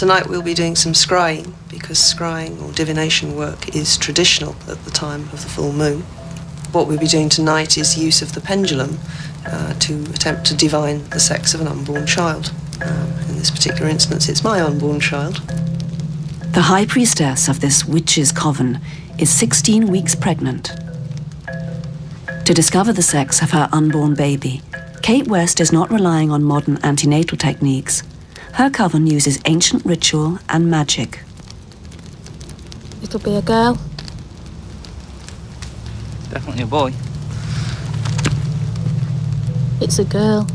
Tonight we'll be doing some scrying because scrying or divination work is traditional at the time of the full moon. What we'll be doing tonight is use of the pendulum uh, to attempt to divine the sex of an unborn child. Um, in this particular instance, it's my unborn child. The high priestess of this witch's coven is 16 weeks pregnant. To discover the sex of her unborn baby, Kate West is not relying on modern antenatal techniques. Her coven uses ancient ritual and magic. It'll be a girl. Definitely a boy. It's a girl.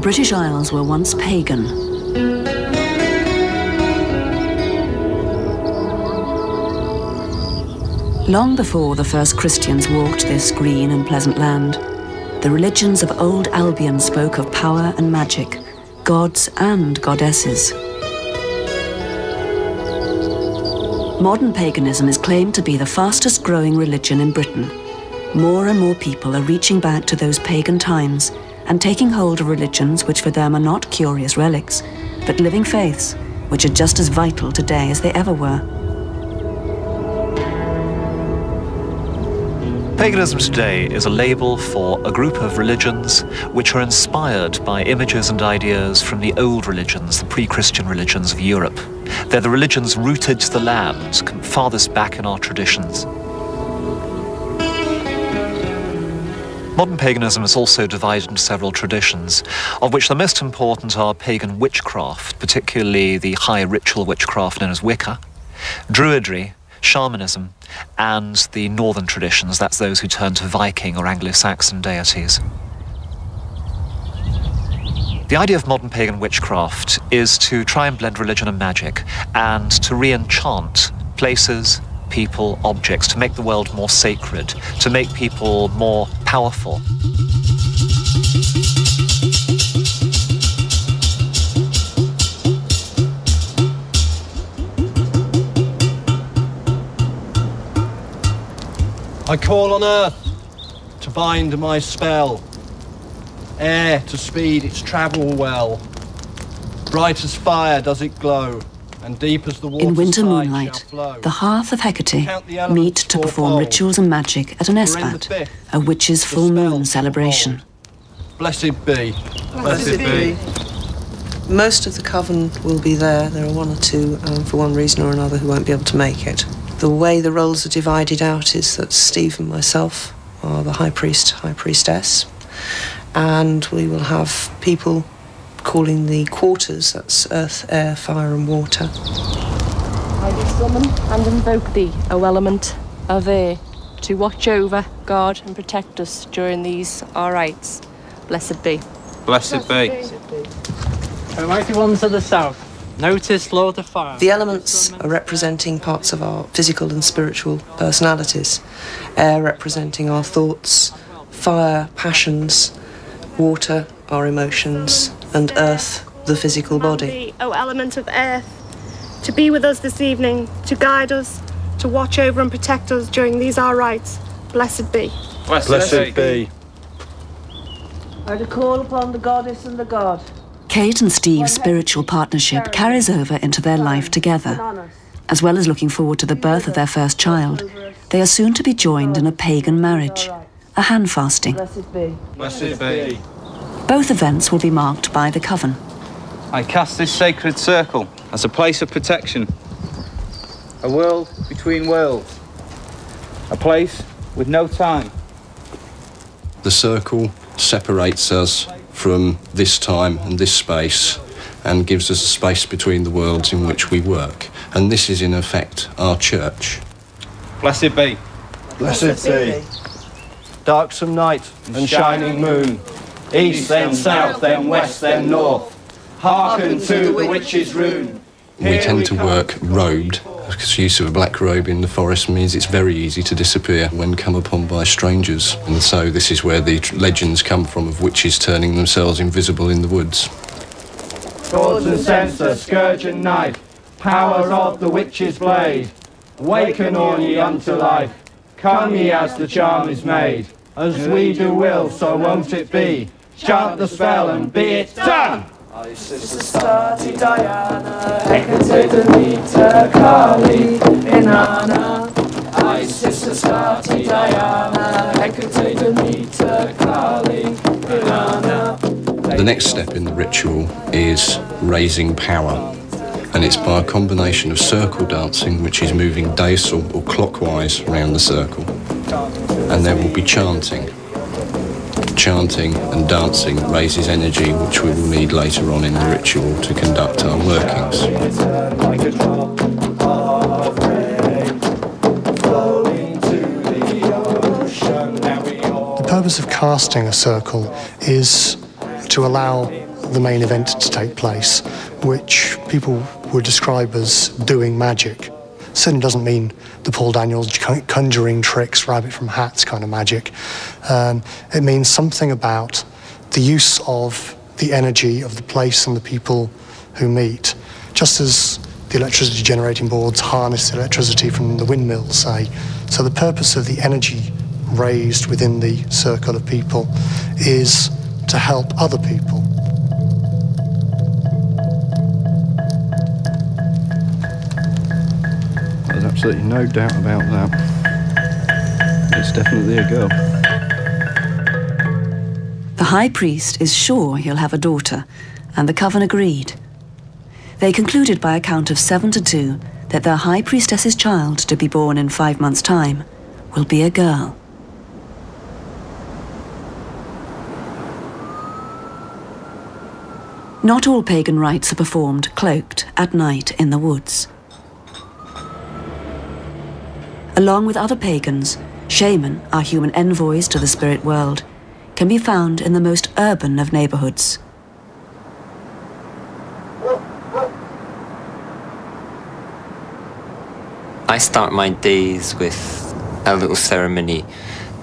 The British Isles were once pagan. Long before the first Christians walked this green and pleasant land, the religions of old Albion spoke of power and magic, gods and goddesses. Modern paganism is claimed to be the fastest growing religion in Britain. More and more people are reaching back to those pagan times and taking hold of religions which for them are not curious relics, but living faiths which are just as vital today as they ever were. Paganism today is a label for a group of religions which are inspired by images and ideas from the old religions, the pre-Christian religions of Europe. They're the religions rooted to the land, farthest back in our traditions. Modern paganism is also divided into several traditions, of which the most important are pagan witchcraft, particularly the high ritual witchcraft known as Wicca, Druidry, shamanism, and the northern traditions, that's those who turn to Viking or Anglo-Saxon deities. The idea of modern pagan witchcraft is to try and blend religion and magic, and to re-enchant places, people, objects, to make the world more sacred, to make people more powerful. I call on earth to bind my spell, air to speed its travel well. Bright as fire does it glow, and deep as the water In winter moonlight, the hearth of Hecate meet to perform rituals and magic at an esbat, a witch's full moon celebration. Blessed be. Blessed be. Most of the coven will be there. There are one or two, um, for one reason or another, who won't be able to make it. The way the roles are divided out is that Steve and myself are the high priest, high priestess, and we will have people calling the quarters that's earth, air, fire, and water. I do summon and invoke thee, O element of air, to watch over, guard, and protect us during these our rites. Blessed be. Blessed be. O mighty ones of the south, Notus, Lord of Fire. The elements are representing parts of our physical and spiritual personalities. Air representing our thoughts, fire, passions, water, our emotions, and earth, the physical body. Thee, O element of earth, to be with us this evening, to guide us, to watch over and protect us during these our rites. Blessed be. Blessed, Blessed be. I to call upon the goddess and the god. Kate and Steve's spiritual partnership carries over into their life together. As well as looking forward to the birth of their first child, they are soon to be joined in a pagan marriage, a hand fasting. Blessed be. Blessed be. Both events will be marked by the coven. I cast this sacred circle as a place of protection. A world between worlds. A place with no time. The circle separates us from this time and this space and gives us a space between the worlds in which we work. And this is, in effect, our church. Blessed be. Blessed be. Darksome night and shining moon. East, then south, then west, then north. Hearken to the witch's rune. We tend to work robed because use of a black robe in the forest means it's very easy to disappear when come upon by strangers. And so this is where the legends come from of witches turning themselves invisible in the woods. Swords and censer, scourge and knife, power of the witch's blade. Waken all ye unto life, come ye as the charm is made. As we do will, so won't it be. Chant the spell and be it done! Isis Astarte Diana, Hecate Demeter Kali Inanna. Isis Astarte Diana, Hecate Demeter Kali Inanna. The next step in the ritual is raising power. And it's by a combination of circle dancing, which is moving deosil or clockwise around the circle. And there will be chanting. Chanting and dancing raises energy, which we will need later on in the ritual to conduct our workings. The purpose of casting a circle is to allow the main event to take place, which people would describe as doing magic. Certainly doesn't mean the Paul Daniels conjuring tricks, rabbit from hats kind of magic. Um, it means something about the use of the energy of the place and the people who meet, just as the electricity generating boards harness electricity from the windmills, say. So the purpose of the energy raised within the circle of people is to help other people. There's absolutely no doubt about that. It's definitely a girl. The high priest is sure he'll have a daughter, and the coven agreed. They concluded by a count of seven to two that their high priestess's child, to be born in five months' time, will be a girl. Not all pagan rites are performed cloaked at night in the woods. Along with other pagans, shaman, our human envoys to the spirit world, can be found in the most urban of neighborhoods. I start my days with a little ceremony,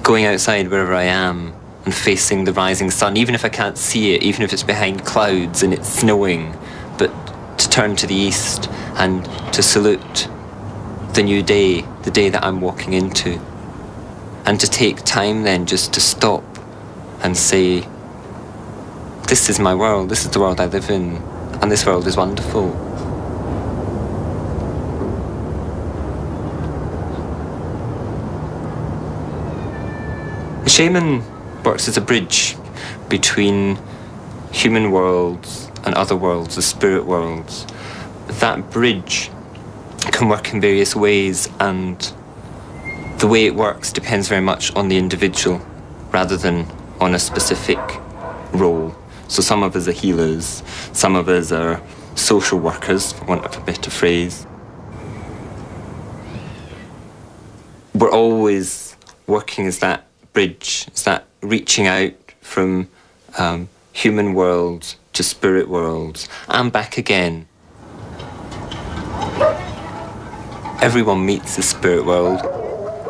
going outside wherever I am and facing the rising sun, even if I can't see it, even if it's behind clouds and it's snowing, but to turn to the east and to salute the new day, the day that I'm walking into. And to take time then just to stop and say, this is my world, this is the world I live in, and this world is wonderful. The shaman works as a bridge between human worlds and other worlds, the spirit worlds. That bridge can work in various ways, and the way it works depends very much on the individual rather than on a specific role. So some of us are healers, some of us are social workers, for want of a better phrase. We're always working as that bridge, as that reaching out from um, human worlds to spirit worlds and back again. Everyone meets the spirit world.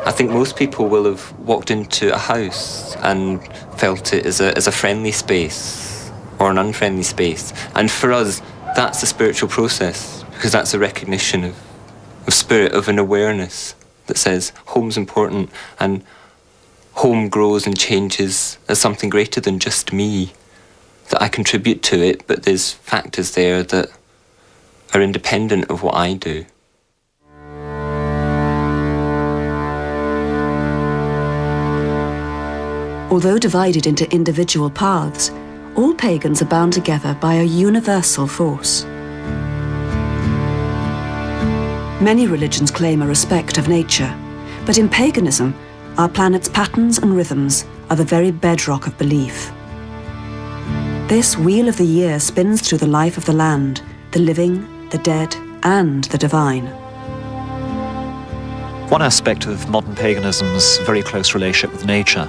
I think most people will have walked into a house and felt it as a, as a friendly space or an unfriendly space. And for us, that's a spiritual process because that's a recognition of, of spirit, of an awareness that says home's important and home grows and changes as something greater than just me, that I contribute to it, but there's factors there that are independent of what I do. Although divided into individual paths, all pagans are bound together by a universal force. Many religions claim a respect of nature, but in paganism, our planet's patterns and rhythms are the very bedrock of belief. This wheel of the year spins through the life of the land, the living, the dead, and the divine. One aspect of modern paganism's very close relationship with nature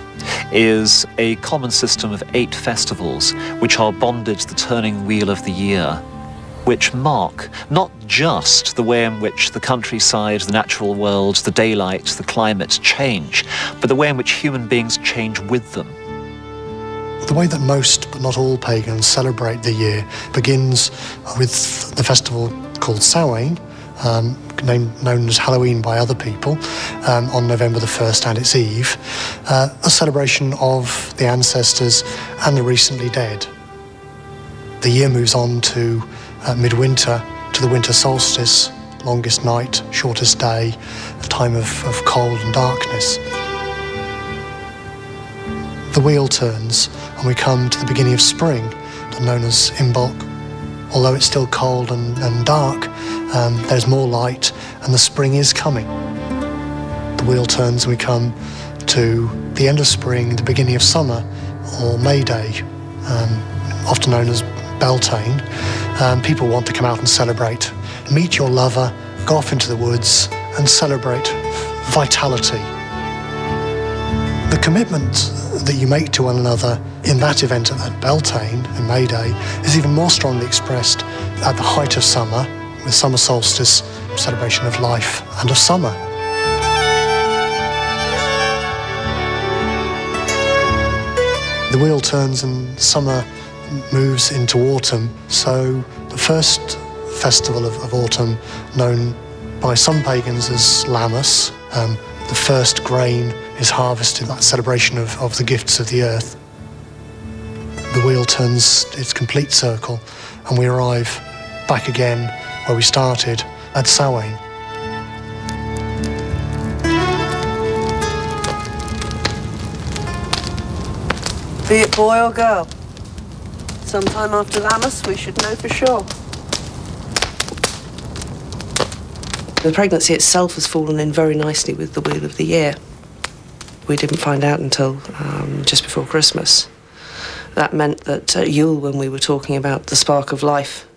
is a common system of eight festivals which are bonded to the turning wheel of the year. which mark not just the way in which the countryside, the natural world, the daylight, the climate change, but the way in which human beings change with them. The way that most, but not all, pagans celebrate the year begins with the festival called Samhain, um, named, known as Halloween by other people, um, on November the 1st and its eve, uh, a celebration of the ancestors and the recently dead. The year moves on to uh, midwinter, to the winter solstice, longest night, shortest day, a time of, of cold and darkness. The wheel turns and we come to the beginning of spring, known as Imbolc. Although it's still cold and, and dark, um, there's more light and the spring is coming. The wheel turns and we come to the end of spring, the beginning of summer, or May Day, um, often known as Beltane. Um, people want to come out and celebrate. Meet your lover, go off into the woods and celebrate vitality. The commitment that you make to one another in that event at Beltane, in May Day, is even more strongly expressed at the height of summer, with summer solstice, celebration of life and of summer. The wheel turns and summer moves into autumn, so the first festival of, of autumn, known by some pagans as Lammas, um, the first grain is harvested, that celebration of, of the gifts of the earth. The wheel turns its complete circle and we arrive back again where we started at Samhain. Be it boy or girl. Sometime after Lammas, we should know for sure. The pregnancy itself has fallen in very nicely with the wheel of the year. We didn't find out until um, just before Christmas. That meant that at Yule, when we were talking about the spark of life,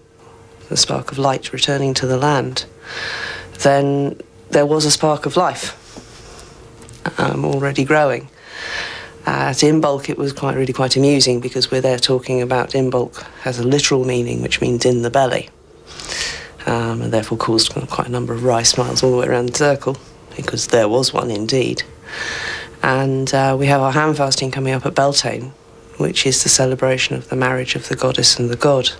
the spark of light returning to the land, then there was a spark of life um, already growing. At Imbolc, it was quite really quite amusing because we're there talking about Imbolc has a literal meaning, which means in the belly um, and therefore caused quite a number of wry smiles all the way around the circle, because there was one indeed. And uh, we have our hand fasting coming up at Beltane, which is the celebration of the marriage of the goddess and the god.